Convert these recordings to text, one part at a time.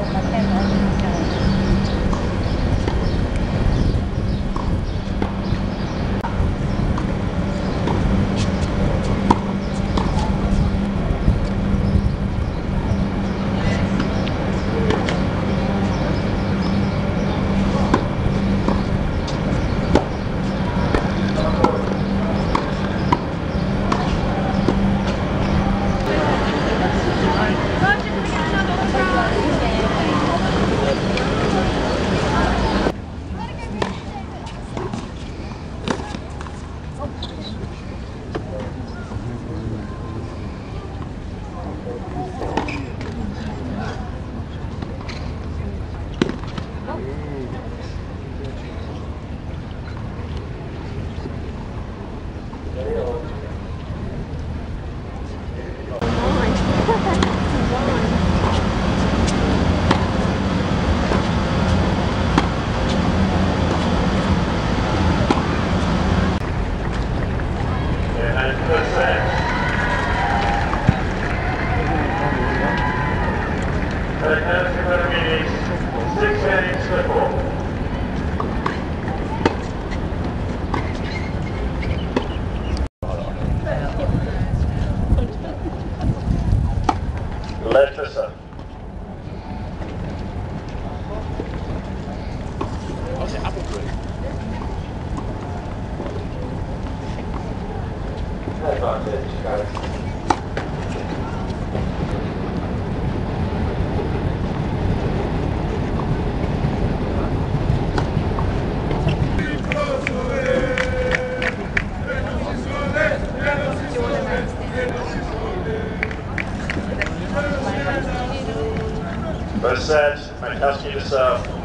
我把菜 First set, Mankowski to serve.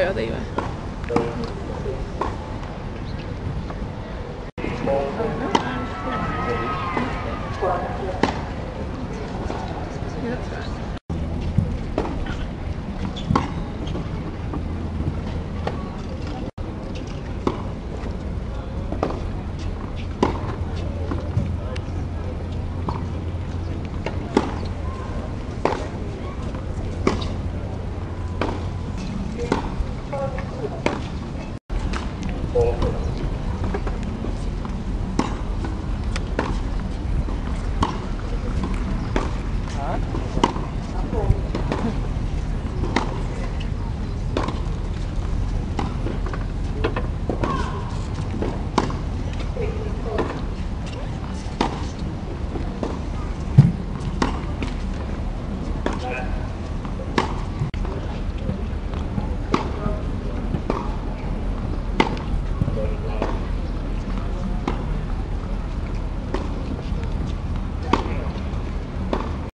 要得要得 people.